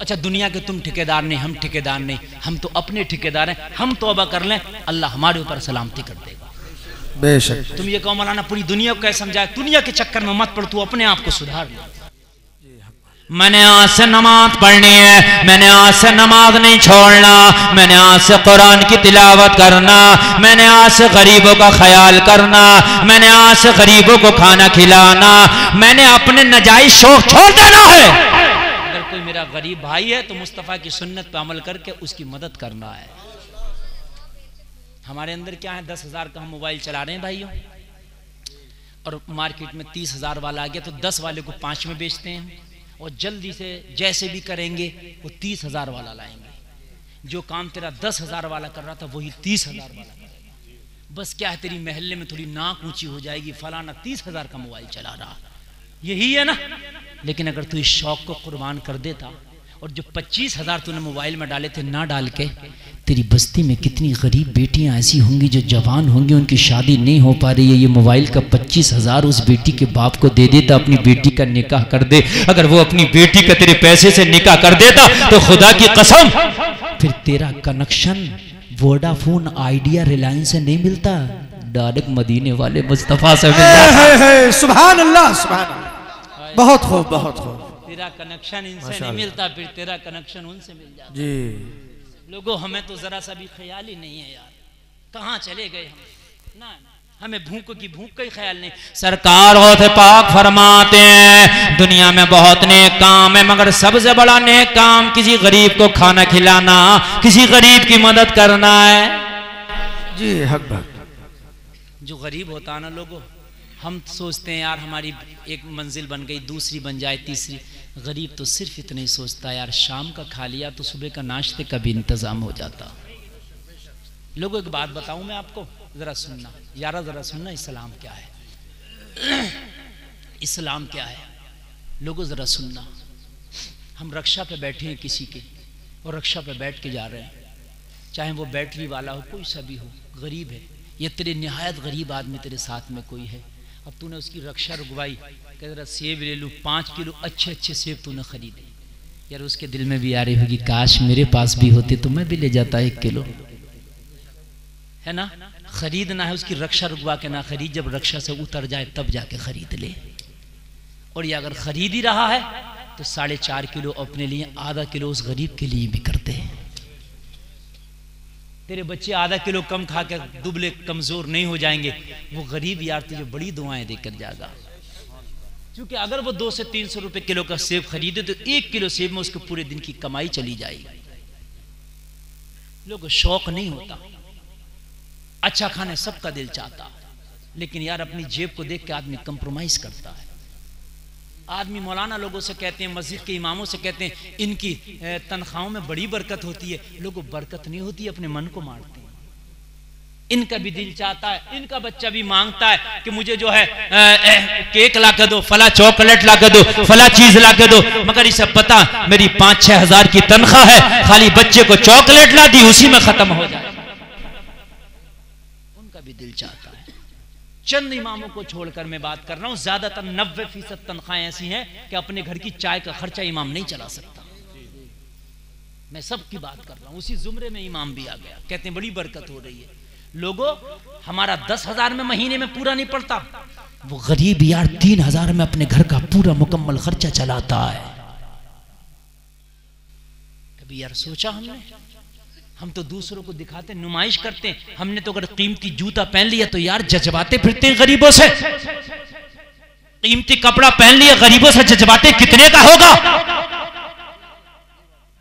अच्छा दुनिया के तुम ठेकेदार नहीं हम ठेकेदार नहीं हम तो अपने ठेकेदार हैं हम तोबा कर लें अल्लाह हमारे ऊपर सलामती कर देगा। बेशक। तुम ये कहो मौलाना पूरी दुनिया को कैसे समझाए दुनिया के चक्कर में मत पड़ तू अपने आप को सुधार ले। मैंने आज से नमाज़ पढ़नी है मैंने आज से नमाज़ नहीं छोड़ना मैंने आज से कुरान की तिलावत करना मैंने आज से गरीबों का ख्याल करना मैंने आज से गरीबों को खाना खिलाना मैंने अपने नजायज शौक छोड़ देना है। कोई मेरा गरीब भाई है तो मुस्तफ़ा की सुन्नत पर अमल करके उसकी मदद करना है। हमारे अंदर क्या है? दस हज़ार का हम मोबाइल चला रहे हैं भाइयों। और मार्केट में तीस हज़ार वाला आ गया तो दस वाले को पाँच में बेचते हैं। और जल्दी से जैसे भी करेंगे, वो तीस हज़ार वाला लाएँगे। जो काम तेरा दस हज़ार वाला कर रहा था, वही तीस हज़ार वाला। बस क्या है तेरी महल्ले में थोड़ी नाक ऊँची हो जाएगी, फलाना तीस हज़ार का मोबाइल चला रहा। यही है ना? लेकिन अगर तू इस शौक को कुर्बान कर देता और जो पच्चीस हज़ार तूने मोबाइल में डाले थे ना डाल के तेरी बस्ती में कितनी गरीब बेटियाँ ऐसी होंगी जो जवान होंगी उनकी शादी नहीं हो पा रही है। ये मोबाइल का पच्चीस हज़ार उस बेटी के बाप को दे देता अपनी बेटी का निकाह कर दे। अगर वो अपनी बेटी का तेरे पैसे से निकाह कर देता तो खुदा की कसम फिर तेरा कनेक्शन वोडाफोन आइडिया रिलायंस से नहीं मिलता। डायरेक्ट मदीने वाले मुस्तफ़ा से मिल है, है, है, सुभान अल्लाह अल्लाह बहुत खूब बहुत खूब। तेरा कनेक्शन इनसे नहीं मिलता फिर तेरा कनेक्शन उनसे मिल जाता। जी। लोगों हमें तो जरा सा भी ख्याल ही नहीं है यार। कहाँ चले गए हम? ना हमें भूख की भूख का ही ख्याल नहीं। सरकार होते पाक फरमाते हैं दुनिया में बहुत नेक काम है मगर सबसे बड़ा नेक काम किसी गरीब को खाना खिलाना किसी गरीब की मदद करना है। जी हक जो गरीब होता ना लोगों हम सोचते हैं, यार, हमारी एक मंजिल बन गई, दूसरी बन जाए, तीसरी। गरीब तो सिर्फ़ इतना ही सोचता यार, शाम का खा लिया तो सुबह का नाश्ते का भी इंतज़ाम हो जाता। लोगों, एक बात बताऊँ मैं आपको, जरा सुनना। यारा, जरा सुनना, इस्लाम क्या है? इस्लाम क्या है? लोगों, जरा सुनना। हम रक्षा पे बैठे हैं किसी के, और रक्षा पे बैठ के जा रहे हैं। चाहे वो बैटरी वाला हो, कोई सा भी हो, गरीब है। ये तेरे निहायत गरीब आदमी तेरे साथ में कोई है। अब तूने उसकी रक्षा रुकवाई। कह जरा सेब ले लूँ, पाँच किलो अच्छे अच्छे सेब तूने खरीदे। यार उसके दिल में भी आ रही होगी, काश मेरे पास भी होते तो मैं भी ले जाता एक किलो। है ना? खरीदना है, उसकी रक्षा रुकवा के ना खरीद, जब रक्षा से उतर जाए, तब जाके खरीद ले। और ये अगर खरीद ही रहा है तो साढ़े चार किलो अपने लिए, आधा किलो उस गरीब के लिए भी करते हैं। तेरे बच्चे आधा किलो कम खा के दुबले कमज़ोर नहीं हो जाएँगे। वो गरीब यार तुझे बड़ी दुआएँ देकर जाएगा। क्योंकि अगर वो दो से तीन सौ रुपए किलो का सेब खरीदे तो एक किलो सेब में उसके पूरे दिन की कमाई चली जाएगी। लोग शौक नहीं होता। अच्छा खाने सबका दिल चाहता। लेकिन यार अपनी जेब को देख के आदमी कंप्रोमाइज करता है। आदमी मौलाना लोगों से कहते हैं मस्जिद के इमामों से कहते हैं इनकी तनख्वाहों में बड़ी बरकत होती है। लोगों बरकत नहीं होती अपने मन को मारते हैं। इनका भी दिल चाहता है इनका बच्चा भी माँगता है कि मुझे जो है ए, ए, केक ला के दो फला चॉकलेट ला के दो फला चीज़ ला के दो मगर इसे पता मेरी पाँच छह हज़ार की तनख्वाह है खाली बच्चे को चॉकलेट ला दी उसी में खत्म हो जाए उनका भी दिल चाहता है चंद इमामों को छोड़कर मैं बात कर रहा हूँ, ज़्यादातर नब्बे फ़ीसद तनख्वाहें ऐसी हैं कि अपने घर की चाय का खर्चा इमाम नहीं चला सकता। मैं सबकी बात कर रहा हूँ, उसी जुमरे में इमाम भी आ गया। कहते हैं, बड़ी बरकत हो रही है। लोगों, हमारा दस हज़ार में महीने में पूरा नहीं पड़ता। वो गरीब यार तीन हज़ार में अपने घर का पूरा मुकम्मल खर्चा चलाता है। कभी यार सोचा हमने? हम तो दूसरों को दिखाते, नुमाइश करते हैं। हमने तो अगर कीमती जूता पहन लिया तो यार जजबाते फिरते हैं गरीबों से। कीमती कपड़ा पहन लिया, गरीबों से जजबाते कितने का होगा?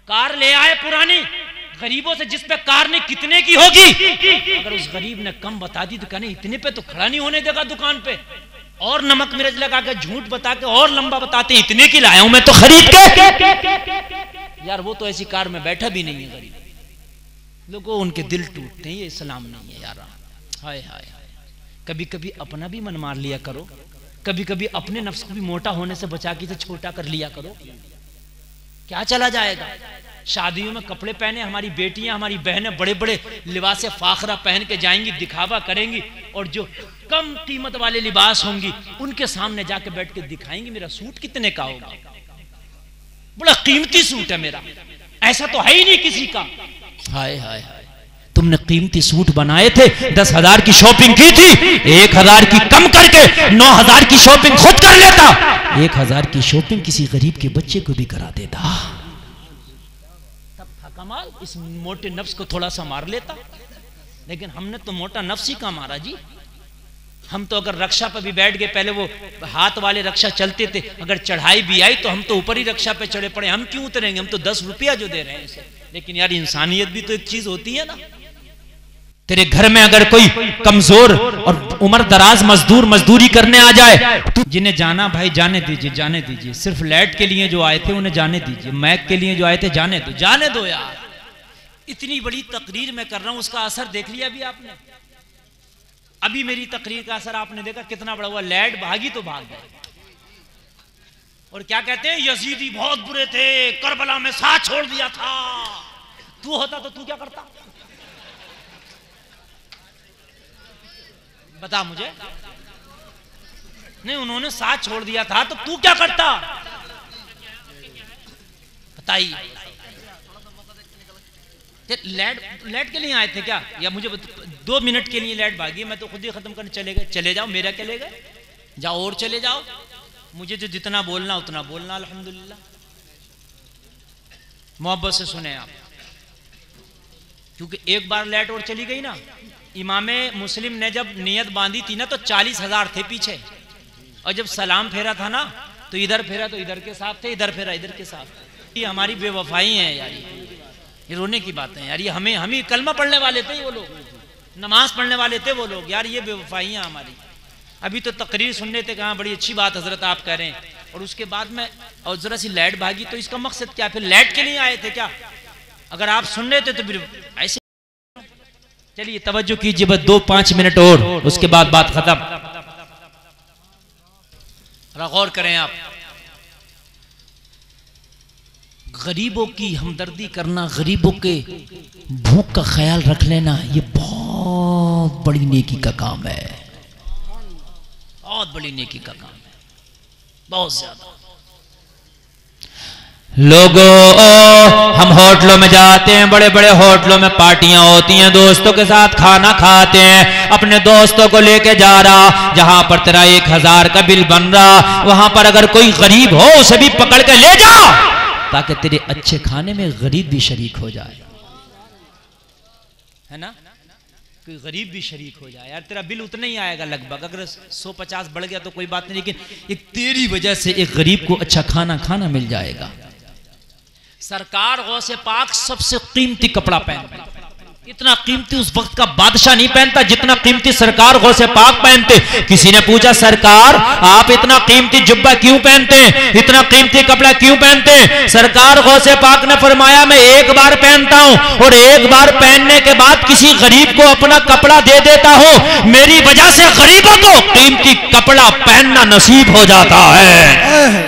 कार ले आए पुरानी, गरीबों से जिस पे कार ने कितने की होगी? अगर उस गरीब ने कम बता दी तो कहने, इतने पे तो खड़ा नहीं होने देगा दुकान पे। और नमक मिर्च लगा के, झूठ बता के और लंबा बताते इतने की लाया हूँ मैं तो खरीद के। यार वो तो ऐसी कार में बैठा भी नहीं है गरीब। लोगों, उनके दिल टूटते हैं, ये इस्लाम नहीं है यार। हाय हाय कभी कभी अपना भी मन मार लिया करो। कभी कभी अपने नफ्स को भी मोटा होने से बचा के छोटा कर लिया करो। क्या चला जाएगा? शादियों में कपड़े पहने हमारी बेटियाँ, हमारी बहनें बड़े बड़े लिबास फाखरा पहन के जाएँगी, दिखावा करेंगी, और जो कम कीमत वाले लिबास होंगी, उनके सामने जाके बैठ के दिखाएँगी, मेरा सूट कितने का होगा? बड़ा कीमती सूट है मेरा। ऐसा तो है ही नहीं किसी का। हाय हाय हाय। तुमने कीमती सूट बनाए थे, दस हज़ार की शॉपिंग की थी, एक हज़ार की कम करके नौ हज़ार की शॉपिंग खुद कर लेता। एक हज़ार की शॉपिंग किसी गरीब के बच्चे को भी करा देता। तब कमाल, इस मोटे नफ्स को थोड़ा सा मार लेता। लेकिन हमने तो मोटा नफ्स ही का मारा जी। हम तो अगर रक्षा पर भी बैठ गए, पहले वो हाथ वाले रक्षा चलते थे, अगर चढ़ाई भी आई तो हम तो ऊपर ही रक्षा पे चढ़े पड़े, हम क्यों उतरेंगे? हम तो दस रुपया जो दे रहे हैं इसे। लेकिन यार इंसानियत भी तो एक चीज़ होती है ना। तेरे घर में अगर कोई कमज़ोर और उम्र दराज मजदूर मजदूरी करने आ जाए तो जिन्हें जाना भाई, जाने दीजिए जाने दीजिए। सिर्फ़ लैट के लिए जो आए थे, उन्हें जाने दीजिए। मैक के लिए जो आए थे, जाने दो जाने दो यार। इतनी बड़ी तकरीर मैं कर रहा हूँ, उसका असर देख लिया अभी आपने। अभी मेरी तकरीर का असर आपने देखा, कितना बड़ा हुआ लैड भागी तो भाग गए और क्या कहते हैं, यजीदी बहुत बुरे थे, करबला में साथ छोड़ दिया था। तू होता तो तू क्या करता? बता मुझे। नहीं, उन्होंने साथ छोड़ दिया था तो तू क्या करता? बताइए। लैड लैड के लिए आए थे क्या? या मुझे दो मिनट के लिए लाइट भागी, मैं तो खुद ही खत्म करने चले गए। चले जाओ, मेरा के ले गए जाओ और चले जाओ। मुझे जो जितना बोलना, उतना बोलना, अल्हम्दुलिल्लाह। मोहब्बत से सुने आप। क्योंकि एक बार लाइट और चली गई ना, इमाम मुस्लिम ने जब नियत बांधी थी ना तो चालीस हज़ार थे पीछे। और जब सलाम फेरा था ना तो इधर फेरा तो इधर के साथ थे, इधर फेरा, इधर के साथ ये हमारी बेवफाई है यार, ये रोने की बात यार, ये हमें, हम ही कलमा पढ़ने वाले थे वो लोग। नमाज़ पढ़ने वाले थे वो लोग। यार, ये बेवफाइयाँ हमारी। अभी तो तकरीर सुनने थे, कहा बड़ी अच्छी बात हज़रत आप कह रहे हैं। और उसके बाद में, और जरा सी लाइट भागी तो इसका मकसद क्या? फिर लाइट के लिए आए थे क्या? अगर आप सुन रहे थे तो फिर ऐसे चलिए, तवज्जो कीजिए बस दो पाँच मिनट और, उसके बाद बात खत्म। गौर करें आप। गरीबों की हमदर्दी करना, गरीबों के भूख का ख्याल रख लेना, ये बहुत बड़ी नेकी का काम है। बहुत बड़ी नेकी का काम है। बहुत ज़्यादा। लोगों, हम होटलों में जाते हैं बड़े बड़े होटलों में पार्टियाँ होती हैं, दोस्तों के साथ खाना खाते हैं। अपने दोस्तों को लेके जा रहा, जहाँ पर तेरा एक हज़ार का बिल बन रहा, वहाँ पर अगर कोई गरीब हो, उसे भी पकड़ के ले जा। ताकि तेरे अच्छे खाने में गरीब भी शरीक हो जाए। है ना? कोई गरीब भी शरीक हो जाए। यार, तेरा बिल उतना ही आएगा लगभग। अगर सौ पचास बढ़ गया तो कोई बात नहीं, लेकिन एक तेरी वजह से एक गरीब को अच्छा खाना खाना मिल जाएगा। सरकार गौ से पाक सबसे कीमती कपड़ा पहन इतना कीमती उस वक्त का बादशाह नहीं पहनता जितना कीमती सरकार गौ से पाक पहनते। किसी ने पूछा, सरकार, आप इतना कीमती जुब्बा क्यों पहनते हैं? इतना कीमती कपड़ा क्यों पहनते सरकार गौ से पाक ने फरमाया, मैं एक बार पहनता हूँ और एक बार पहनने के बाद किसी गरीब को अपना कपड़ा दे देता हूँ। मेरी वजह से गरीबों को कीमती कपड़ा पहनना नसीब हो जाता है।